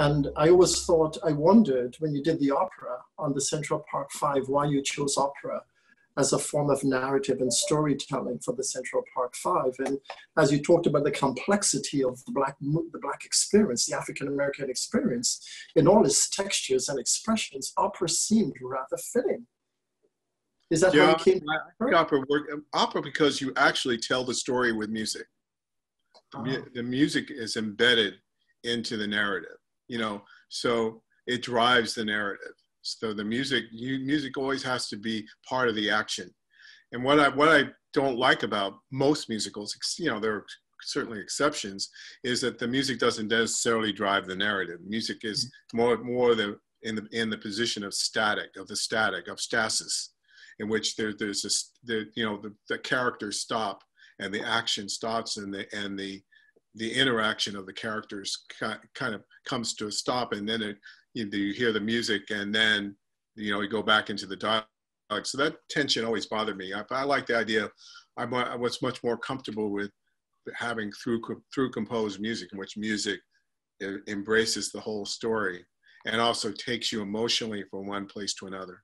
And I always thought, I wondered when you did the opera on the Central Park Five, why you chose opera as a form of narrative and storytelling for the Central Park Five. And as you talked about the complexity of the Black, the Black experience, the African American experience, in all its textures and expressions, opera seemed rather fitting. Is that yeah, how you came? I opera work, um, opera because you actually tell the story with music. The ah. music is embedded into the narrative, you know, so it drives the narrative. So the music, you, music always has to be part of the action. And what I what I don't like about most musicals, you know, there are certainly exceptions, is that the music doesn't necessarily drive the narrative. Music is mm-hmm. more more the in the in the position of static, of the static, of stasis, in which there, there's this, the, you know, the, the characters stop and the action stops and the and the the interaction of the characters kind of comes to a stop and then it, you, you hear the music and then you know you go back into the dialogue. So that tension always bothered me. I, I like the idea I'm, i was much more comfortable with having through through composed music in which music embraces the whole story and also takes you emotionally from one place to another.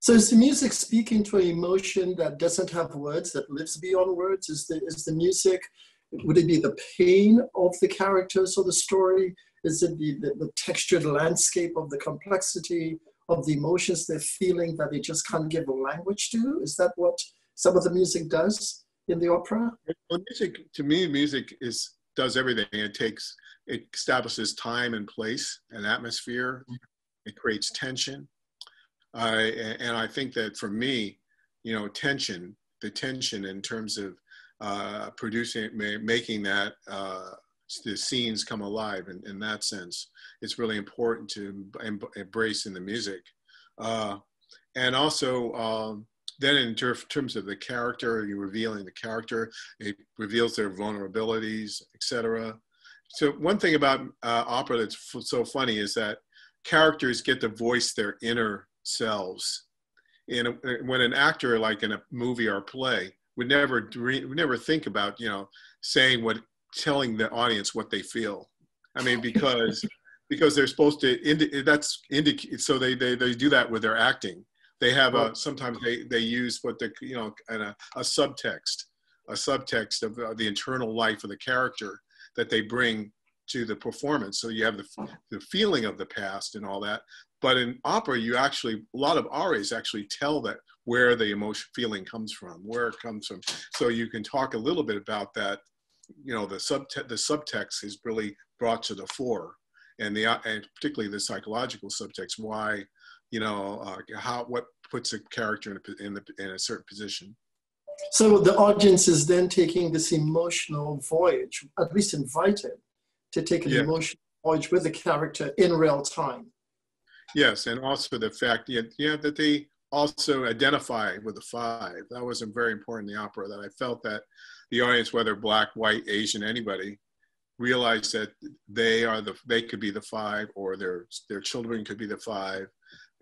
So is the music speaking to an emotion that doesn't have words that lives beyond words? Is the is the music would it be the pain of the characters or the story is it the, the, the textured landscape of the complexity of the emotions they're feeling that they just can't give a language to? Is that what some of the music does in the opera? Well, music, to me, music is does everything. It takes, it establishes time and place and atmosphere. It creates tension. And I think that for me, you know, tension, the tension in terms of uh, producing, making that uh, the scenes come alive in, in that sense. It's really important to em embrace in the music. Uh, and also, um, then in ter terms of the character, you're revealing the character, it reveals their vulnerabilities, etc. So one thing about uh, opera that's so funny is that characters get to voice their inner selves. And when an actor, like in a movie or play, would never would never think about you know saying what telling the audience what they feel. I mean, because because they're supposed to indi- that's indicate so they, they they do that with their acting. They have a sometimes they they use what the you know a, a subtext a subtext of uh, the internal life of the character that they bring to the performance. So you have the the feeling of the past and all that. But in opera, you actually a lot of arias actually tell that where the emotion feeling comes from, where it comes from. So you can talk a little bit about that you know the subtext the subtext is really brought to the fore. And the and particularly the psychological subtext why you know uh, how what puts a character in a, in, the, in a certain position. So the audience is then taking this emotional voyage at least invited to take an emotional voyage with the character in real time. Yes and also the fact yeah, yeah that they also identify with the five. That was very important in the opera that i felt that the audience, whether black, white, Asian, anybody, realized that they are the they could be the five or their their children could be the five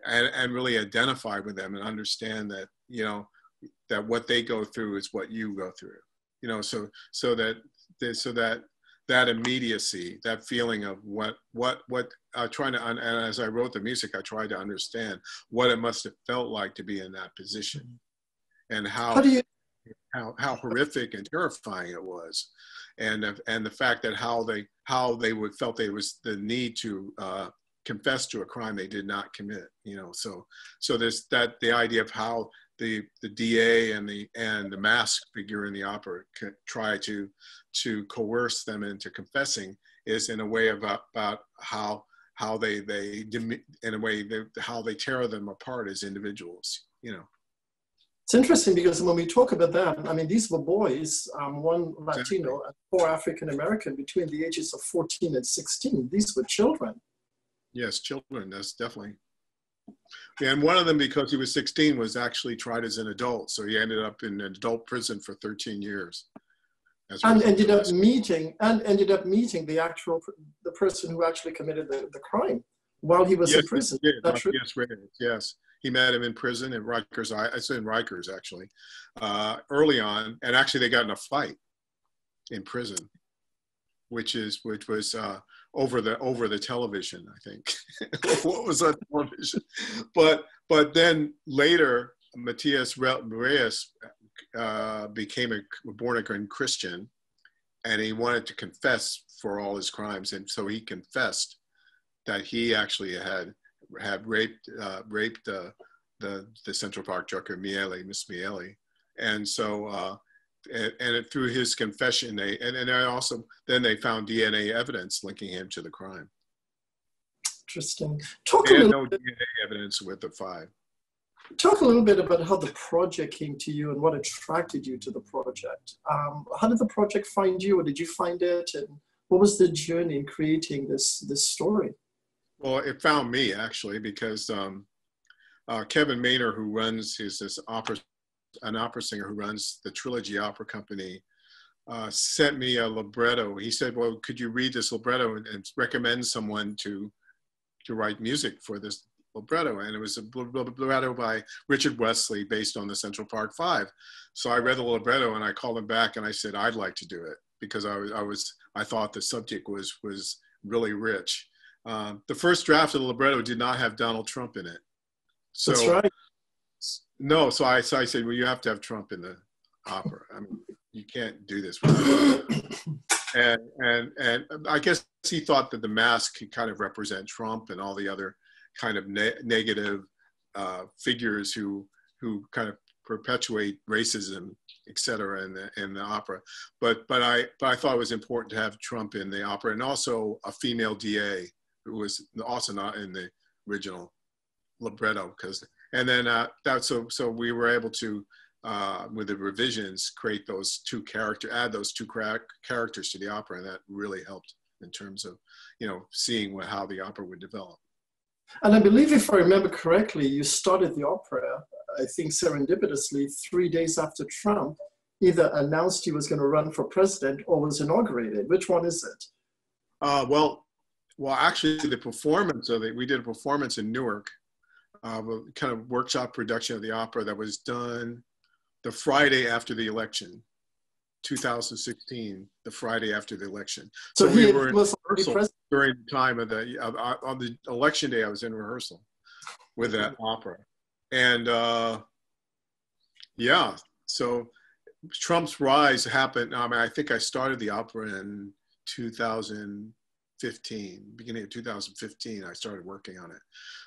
and, and really identify with them and understand that you know that what they go through is what you go through. You know so so that so that that immediacy that feeling of what what what uh, trying to and as i wrote the music i tried to understand what it must have felt like to be in that position and how, how do you how, how horrific and terrifying it was, and and the fact that how they how they would felt there was the need to uh, confess to a crime they did not commit. You know, so so there's that the idea of how the the DA and the and the mask figure in the opera try to to coerce them into confessing is in a way about about how how they they in a way they, how they tear them apart as individuals. You know. It's interesting because when we talk about that, I mean, these were boys, um, one Latino and four African American between the ages of 14 and 16. These were children. Yes, children, that's definitely. And one of them, because he was 16, was actually tried as an adult. So he ended up in an adult prison for 13 years. And ended up meeting and ended up meeting the actual the person who actually committed the, the crime while he was yes, in prison. Yes, yes, yes. He met him in prison at Rikers. I said in Rikers actually, uh, early on, and actually they got in a fight in prison. which is which was uh, over the over the television. I think what was on television, but but then later Matias Reyes uh, became a born again Christian, and he wanted to confess for all his crimes, and so he confessed that he actually had had raped uh, raped uh, the the Central Park trucker Meili, Miss Meili, and so uh, and, and through his confession, they and, and I also then they found DNA evidence linking him to the crime. Interesting. Talk and a little no bit, DNA evidence with the five. Talk a little bit about how the project came to you and what attracted you to the project. Um, how did the project find you, or did you find it, and what was the journey in creating this this story? Well, it found me actually because um, uh, Kevin Maynor, who runs his this opera an opera singer who runs the Trilogy Opera Company, uh, sent me a libretto. He said, "Well, could you read this libretto and, and, recommend someone to to write music for this libretto?" And it was a libretto by Richard Wesley, based on the Central Park Five. So I read the libretto and I called him back and I said, "I'd like to do it because I was I was I thought the subject was was really rich." Um, the first draft of the libretto did not have Donald Trump in it. So, That's right. No, so I so I said, well, you have to have Trump in the opera. I mean, you can't do this. and and and I guess he thought that the mask could kind of represent Trump and all the other kind of ne- negative uh, figures who who kind of perpetuate racism, et cetera, in the in the opera. But but I but I thought it was important to have Trump in the opera and also a female DA who was also not in the original libretto because and then uh, that so so we were able to uh, with the revisions create those two character add those two characters to the opera and that really helped in terms of you know seeing what, how the opera would develop. And i believe if i remember correctly you started the opera i think serendipitously three days after trump either announced he was going to run for president or was inaugurated. Which one is it? Uh, well well actually the performance of it we did a performance in newark uh, a kind of workshop production of the opera that was done the Friday after the election, 2016, the Friday after the election. So, so we were in rehearsal during the time of the of, on the election day. I was in rehearsal with that opera, and uh, yeah, so Trump's rise happened. I mean, I think I started the opera in 2000. 15, beginning of 2015, I started working on it.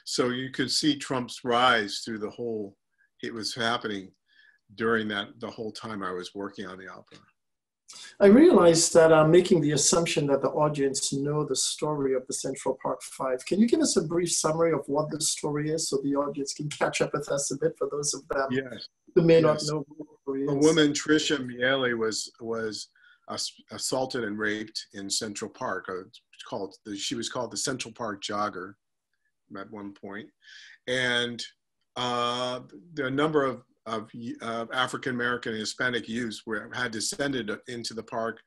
So you could see Trump's rise through the whole, it was happening during that, the whole time I was working on the opera. I realized that I'm making the assumption that the audience know the story of the Central Park Five. Can you give us a brief summary of what the story is so the audience can catch up with us a bit for those of them yes. who may yes. not know the woman, Trisha Meili, was, was assaulted and raped in Central Park. Uh, called the, she was called the Central Park Jogger at one point, and uh, a number of of uh, African American and Hispanic youths were had descended into the park.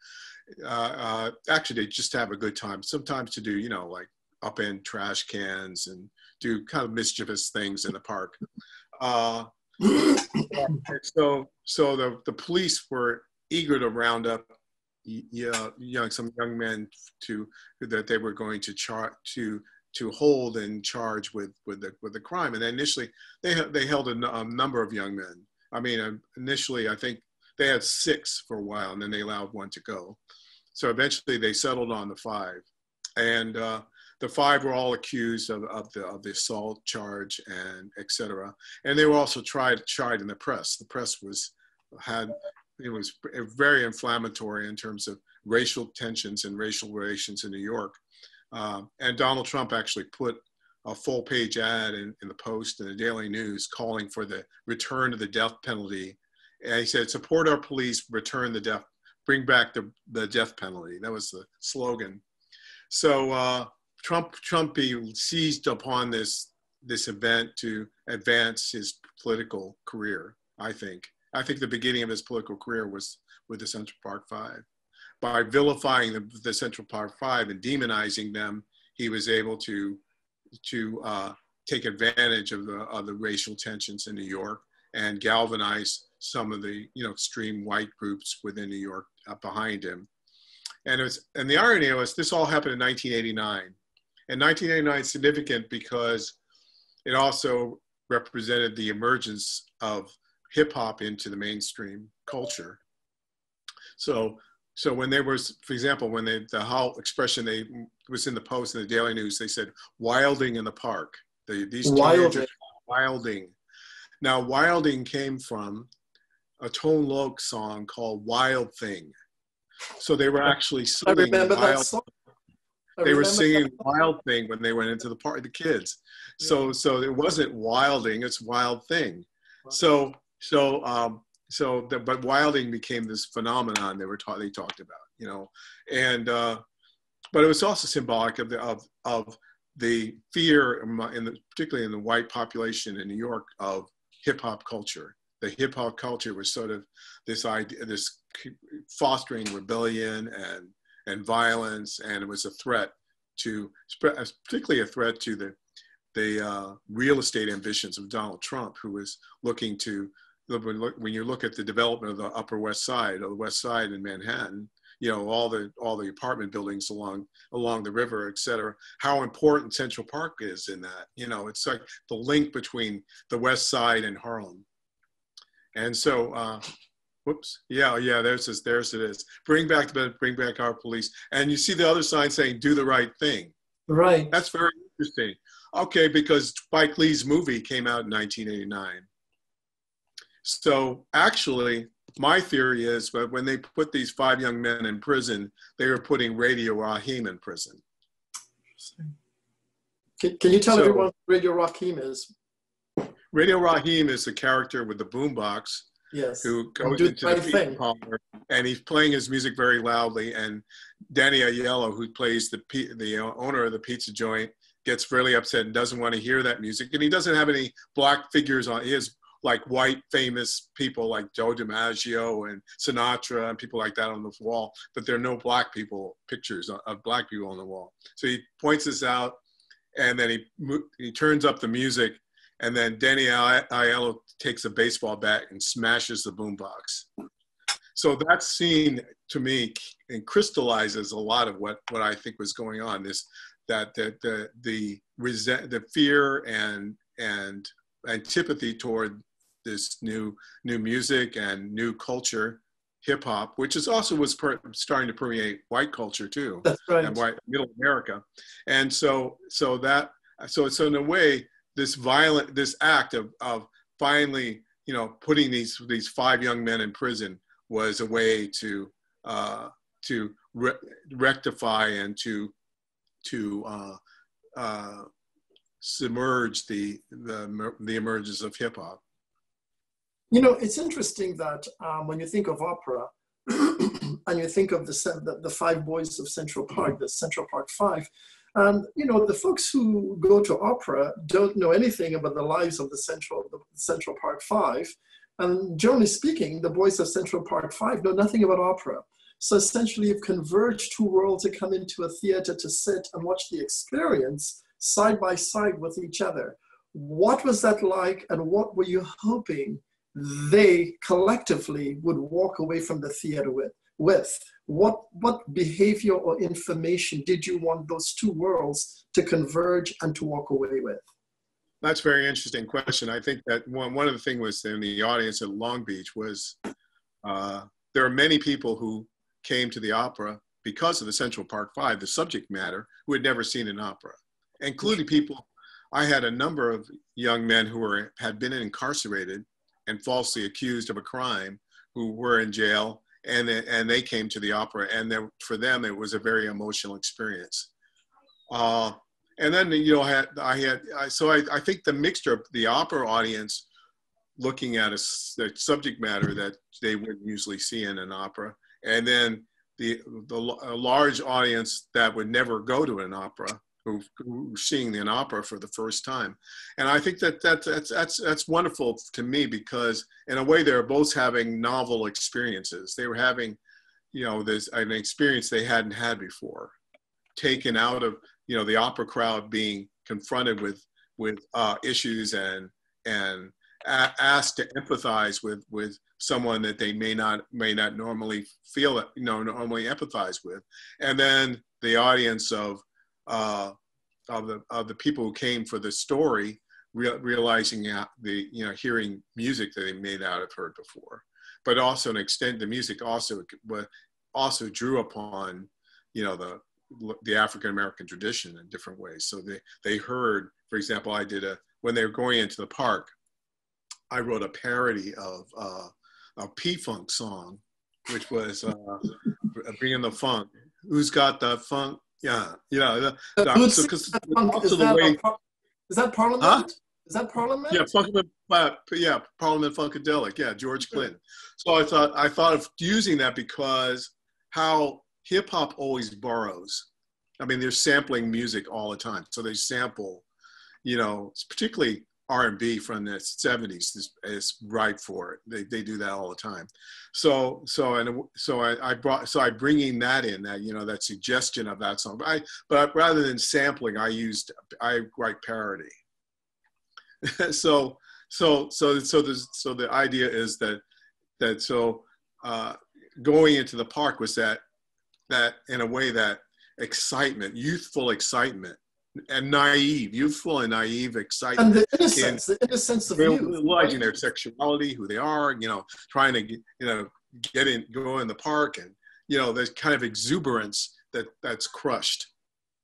Uh, uh, actually, they just have a good time. Sometimes to do you know like upend trash cans and do kind of mischievous things in the park. Uh, so so the the police were eager to round up yeah, young some young men to that they were going to char to to hold and charge with with the with the crime. And initially, they they held a, number of young men. I mean, uh, initially, I think they had six for a while, and then they allowed one to go. So eventually, they settled on the five, and uh, the five were all accused of, of the of the assault charge and etc. And they were also tried tried in the press. The press was had it was very inflammatory in terms of racial tensions and racial relations in New York. Uh, and Donald Trump actually put a full page ad in, in the Post and the Daily News calling for the return of the death penalty. And he said, support our police, return the death, bring back the, the death penalty. That was the slogan. So uh, Trump, Trump seized upon this, this event to advance his political career, I think. I think the beginning of his political career was with the Central Park Five. By vilifying the, the Central Park Five and demonizing them, he was able to to uh, take advantage of the of the racial tensions in New York and galvanize some of the you know extreme white groups within New York uh, behind him. And it was, and the irony was this all happened in 1989. And 1989 is significant because it also represented the emergence of hip hop into the mainstream culture. So, so when there was, for example, when they, the whole expression they was in the Post and the Daily News, they said "wilding in the park." The, these wilding. wilding. Now, wilding came from a Tone Loc song called "Wild Thing." So they were actually singing. I remember wild, that song. I they were singing. "Wild Thing" when they went into the park. The kids. Yeah. So, so it wasn't wilding; it's "Wild Thing." Wow. So, so um, so the, but wilding became this phenomenon they were taught they talked about you know? And uh, but it was also symbolic of the of of the fear in the, particularly in the white population in new york of hip-hop culture. The hip-hop culture was sort of this idea this fostering rebellion and and violence and it was a threat to particularly a threat to the the uh, real estate ambitions of Donald Trump, who was looking to when you look at the development of the Upper West Side or the West Side in Manhattan, you know all the all the apartment buildings along along the river, et cetera. How important Central Park is in that. You know, it's like the link between the West Side and Harlem. And so, uh, whoops, yeah, yeah. There's this. There's it is. Bring back the bring back our police. And you see the other sign saying "Do the right thing." Right. That's very interesting. Okay, because Spike Lee's movie came out in 1989 so actually, my theory is that when they put these five young men in prison, they were putting Radio Raheem in prison. Can, can you tell so, everyone who Radio Raheem is? Radio Raheem is the character with the boombox. Yes. Who goes into the thing. parlor and he's playing his music very loudly. And Danny Aiello, who plays the the owner of the pizza joint, gets really upset and doesn't want to hear that music. And he doesn't have any black figures on. He has like white famous people like Joe DiMaggio and Sinatra and people like that on the wall, but there are no black people pictures of black people on the wall. So he points this out, and then he he turns up the music, and then Danny Aiello takes a baseball bat and smashes the boombox. So that scene to me and crystallizes a lot of what what I think was going on. This that the the the resent the fear and and antipathy toward this new new music and new culture, hip hop, which is also was per, starting to permeate white culture too, That's right. and white middle America, and so so that so so in a way this violent this act of of finally you know putting these these five young men in prison was a way to uh, to re- rectify and to to uh, uh, submerge the, the the emergence of hip hop. You know, it's interesting that um, when you think of opera and you think of the, the, five boys of Central Park, the Central Park Five, and you know, the folks who go to opera don't know anything about the lives of the Central, the Central Park Five. And generally speaking, the boys of Central Park Five know nothing about opera. So essentially, you've converged two worlds to come into a theater to sit and watch the experience side by side with each other. What was that like, and what were you hoping they collectively would walk away from the theater with with. What what behavior or information did you want those two worlds to converge and to walk away with? That's a very interesting question. I think that one, one of the things was in the audience at long beach was uh, there are many people who came to the opera because of the central park five the subject matter who had never seen an opera including people. I had a number of young men who were had been incarcerated and falsely accused of a crime who were in jail and and they came to the opera and there, for them it was a very emotional experience. Uh, and then you know I had, I had I, so I, I think the mixture of the opera audience looking at a, the subject matter that they wouldn't usually see in an opera and then the the large audience that would never go to an opera who, who seeing an opera for the first time. And I think that, that that's, that's, that's wonderful to me because in a way they're both having novel experiences. They were having, you know, this an experience they hadn't had before, taken out of, you know, the opera crowd being confronted with, with uh, issues and, and, asked to empathize with with someone that they may not may not normally feel you know normally empathize with and then the audience of uh, of the of the people who came for the story re- realizing the you know hearing music that they may not have heard before but also an extent the music also also drew upon you know the the African American tradition in different ways so they they heard for example I did a when they were going into the park I wrote a parody of uh, a P-Funk song, which was uh, "Bringing the Funk." Who's got the funk? Yeah, yeah. The, the, so, is, that is, that way, is that Parliament? Huh? Is that Parliament? Yeah, funk, uh, yeah, Parliament Funkadelic. Yeah, George Clinton. So I thought I thought of using that because how hip hop always borrows. I mean, they're sampling music all the time, so they sample. You know, particularly R&B from the 70s is, is ripe for it. They, they do that all the time. So so and so I, I brought so I bringing that in that you know that suggestion of that song. But I but rather than sampling, I used I write parody. so so so so the so the idea is that that so uh, going into the park was that that in a way that excitement, youthful excitement and naive, youthful and naive, excited, and the innocence, the innocence of realizing their sexuality, who they are, you know, trying to, get, you know, get in, go in the park, and you know, there's kind of exuberance that that's crushed,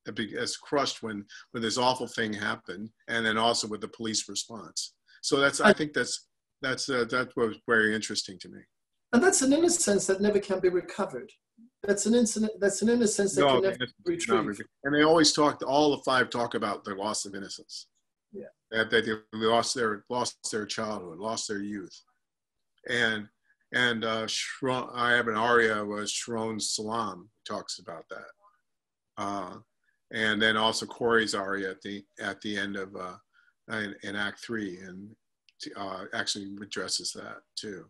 that's crushed when when this awful thing happened, and then also with the police response. So that's, I think that's that's uh, that was very interesting to me. And that's an innocence that never can be recovered. That's an incident. That's an innocence that no, can never be retrieved. And they always talk. All the five talk about the loss of innocence. Yeah. That, that they lost their lost their childhood, lost their youth, and and uh, Shron, I have an aria was Sharon Salaam talks about that, uh, and then also Korey's aria at the at the end of uh, in, in Act Three, and uh, actually addresses that too.